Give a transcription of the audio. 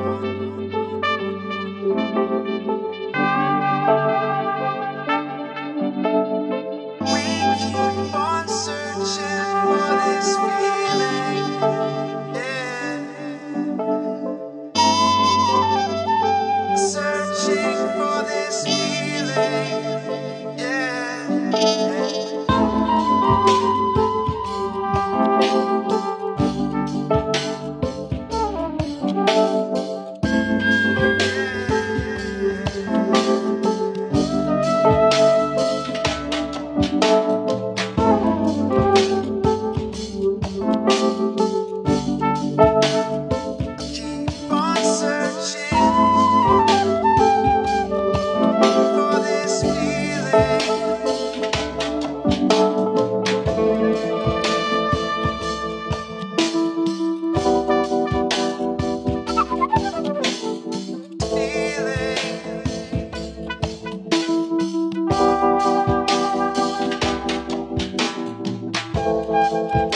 We keep on searching for this feeling. Música